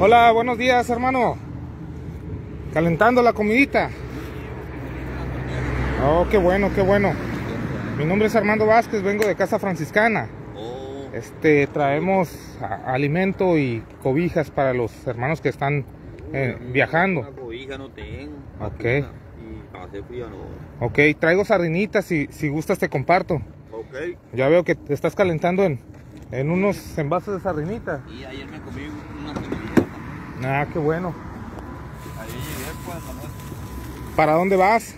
Hola, buenos días, hermano. Calentando la comidita. Oh, qué bueno, qué bueno. Mi nombre es Armando Vázquez, vengo de Casa Franciscana. Oh, Este, traemos alimento y cobijas para los hermanos que están eh, una viajando. cobija no tengo. Ok. Y para hacer frío no. Ok, traigo sardinitas y si gustas te comparto. Ok. Ya veo que te estás calentando en, en unos envases de sardinitas. Y ayer me comí una. Ah, qué bueno. Ayer llegué pues la noche. ¿Para dónde vas?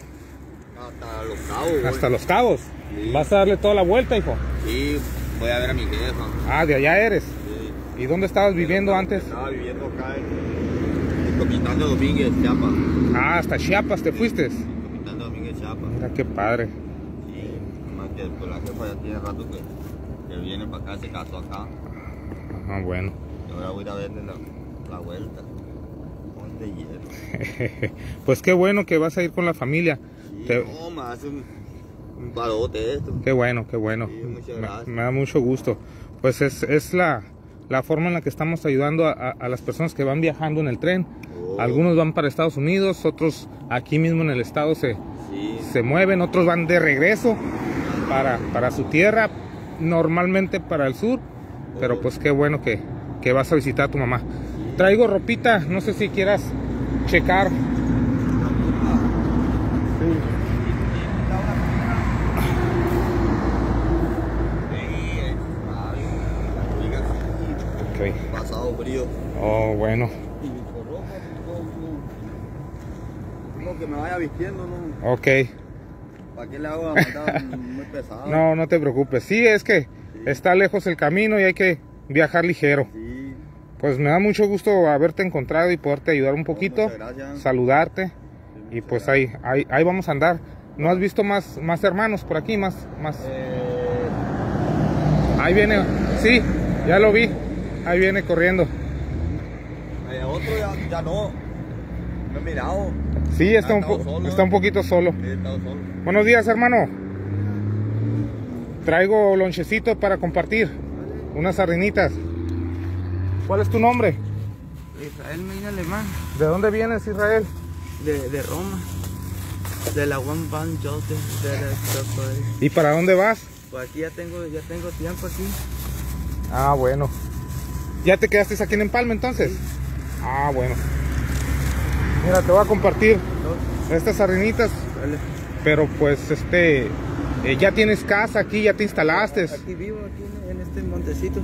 Hasta los cabos. Hasta Los Cabos. Sí. ¿Vas a darle toda la vuelta, hijo? Sí, voy a ver a mi jefa. Ah, de allá eres. Sí. ¿Y dónde estabas viviendo antes? Estaba viviendo acá en, de Domínguez, Chiapas. Ah, hasta Chiapas te fuiste. Comitán de Domínguez, Chiapas. Mira qué padre. Sí, más que pues, la jefa ya tiene rato que, que viene para acá, se casó acá. Ah, bueno. Y ahora voy a ir a verle la, la vuelta. Monte hielo. pues qué bueno que vas a ir con la familia. Sí, Te- no, hace un, un esto. Qué bueno, qué bueno. Sí, muchas Me- gracias. Me, da mucho gusto. Pues es, es la, la forma en la que estamos ayudando a, a- a las personas que van viajando en el tren. Oh. Algunos van para Estados Unidos, otros aquí mismo en el estado se, Sí, se mueven, otros van de regreso para, para su tierra, normalmente para el sur. Pero pues qué bueno que, que vas a visitar a tu mamá. Traigo ropita, no sé si quieras checar. Ok. Pasado frío. Oh, bueno. Y como que me vaya vistiendo, ¿no? Ok. ¿Para qué le hago la muy pesada? No, no te preocupes. Sí, es que está lejos el camino y hay que viajar ligero. Sí, Pues me da mucho gusto haberte encontrado y poderte ayudar un poquito, saludarte sí, y pues ahí, ahí, ahí vamos a andar. ¿No has visto más, más hermanos por aquí? Más, más. Eh, Ahí viene, sí, ya lo vi. Ahí viene corriendo. eh, otro ya, ya no. No he mirado. Sí, está un, po- solo. está un poquito solo. He solo. Buenos días, hermano. Traigo lonchecito para compartir. Unas sardinitas. ¿Cuál es tu nombre? Israel Medina Alemán, ¿De dónde vienes, Israel? de, de Roma, de la One Band Stockholm. ¿Y para dónde vas? Pues aquí ya tengo, ya tengo tiempo aquí. Ah, bueno. ¿Ya te quedaste aquí en Empalme entonces? Ah, bueno. Mira, te voy a compartir estas sardinitas, Vale. pero pues este, eh, ya tienes casa aquí, ya te instalaste. Aquí vivo, aquí en, este montecito.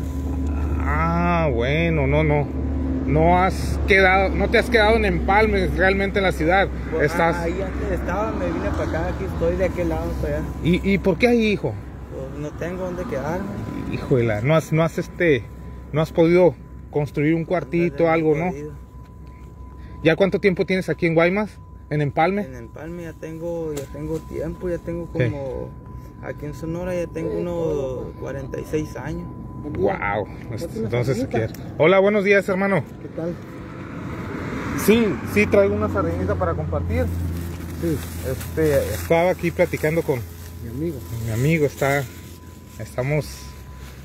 Ah, bueno, no, no. No has quedado, no te has quedado en Empalme realmente en la ciudad. Pues, Estás. ah, Ahí antes estaba, me vine para acá, aquí estoy de aquel lado para allá. ¿Y, y por qué ahí, hijo? Pues no tengo dónde quedarme. Híjole, no has, no has este, no has podido construir un cuartito, algo, ¿no? Podido. ¿Ya cuánto tiempo tienes aquí en Guaymas? ¿En Empalme? En Empalme ya tengo, ya tengo tiempo, ya tengo como... Aquí en Sonora ya tengo unos 46 años. Wow. Entonces, ¿qué? Hola, buenos días, hermano. ¿Qué tal? Sí, sí, traigo una sardinita para compartir. Sí, Este, estaba aquí platicando con mi amigo. mi amigo, está, estamos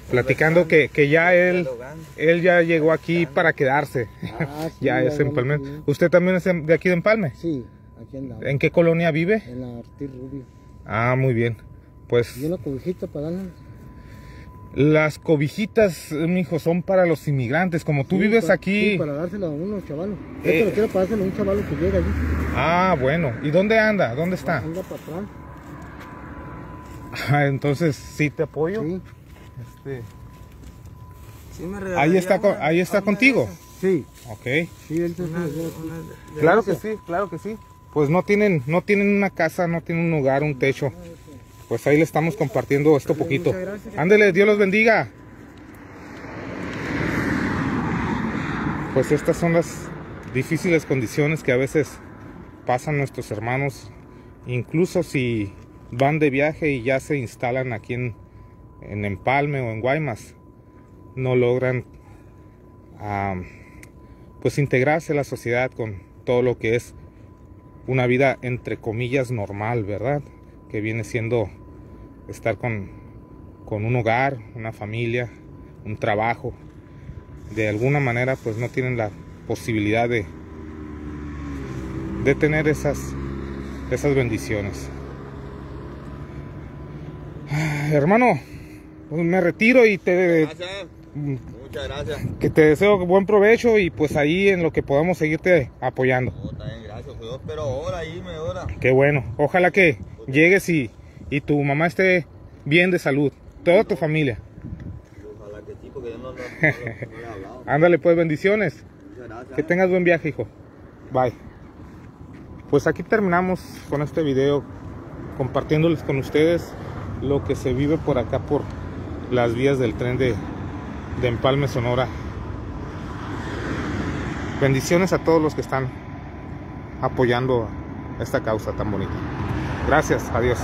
platicando que, que ya él, él ya llegó aquí para quedarse. Ah, sí, ya es Empalme. bien. ¿Usted también es de aquí de Empalme? Sí, aquí en la, ¿En qué colonia vive? en la Ortiz Rubio. Ah, muy bien. Pues Y una cobijita para darle. las cobijitas, mijo, son para los inmigrantes. Como tú Sí, vives pa- aquí. Sí, para dársela a unos chavalos. Yo Eh. te lo quiero para dárselo a un chavalo que llega allí. Ah, bueno. ¿Y dónde anda? ¿Dónde está? Anda para atrás. Ah, entonces sí te apoyo. Sí, Este, Sí me ahí está, con- una- ahí está contigo. sí, Ok. sí, él Una- una Claro que sí, claro que sí. Pues no tienen, no tienen una casa, no tienen un lugar, un techo. Pues ahí le estamos compartiendo esto poquito. Ándele, Dios los bendiga. Pues estas son las difíciles condiciones que a veces pasan nuestros hermanos, incluso si van de viaje y ya se instalan aquí en, en Empalme o en Guaymas, no logran pues integrarse a la sociedad con todo lo que es una vida entre comillas normal, ¿verdad? Que viene siendo estar con, con un hogar, una familia, un trabajo. De alguna manera pues no tienen la, posibilidad de, de tener esas, esas bendiciones. Hermano, pues me retiro y te, Gracias. Muchas gracias. que te deseo buen provecho y pues ahí en lo que podamos seguirte apoyando. Está bien, gracias. Espero ahora, irme ahora. Qué bueno. Ojalá que llegues y, y tu mamá esté bien de salud. Toda tu familia. Ojalá que sí, porque yo no, no, no, no le he hablado. Ándale pues, bendiciones. Gracias. Que tengas buen viaje, hijo. Bye. Pues aquí terminamos con este video compartiéndoles con ustedes lo que se vive por acá por las vías del tren de, de Empalme, Sonora. Bendiciones a todos los que están apoyando esta causa tan bonita. Gracias, adiós.